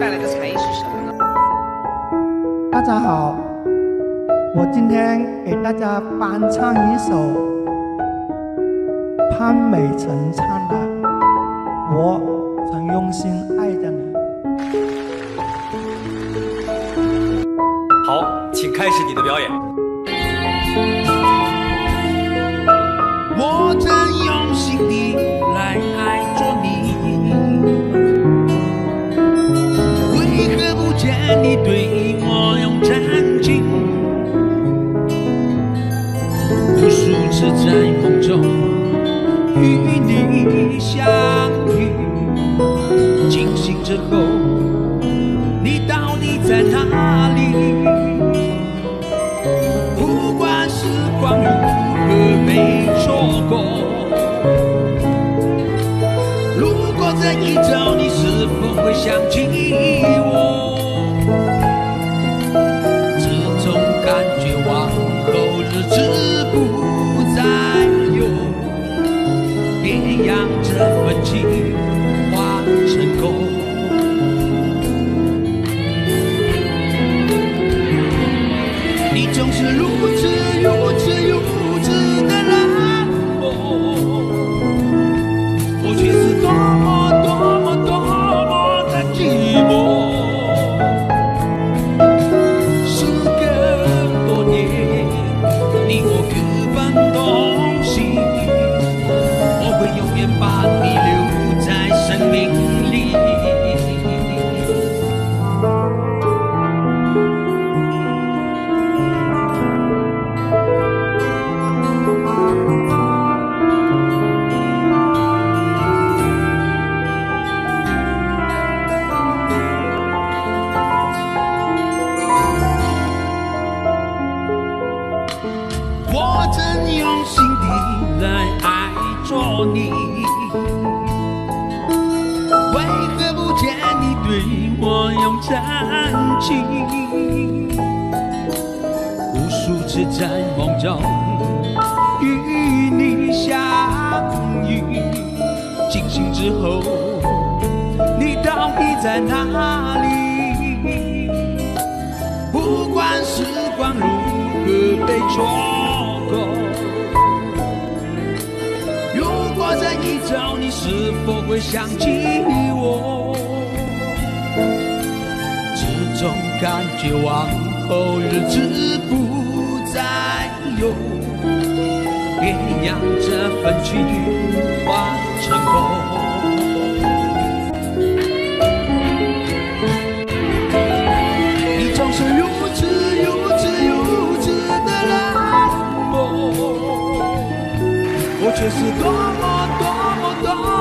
带来的才艺是什么呢？大家好，我今天给大家翻唱一首潘美辰唱的《我曾用心爱着你》。好，请开始你的表演。我曾用心地与你相遇，惊醒之后，你到底在哪里？不管时光如何被错过，如果这一走，你是否会想起总是如此。我真用心地来爱着你，为何不见你对我用真情？无数次在梦中与你相遇，惊醒之后，你到底在哪里？不管时光如何被错过，如果这一走你是否会想起我？这种感觉往后日子不再有，别让这份情化成空。却是多么多么多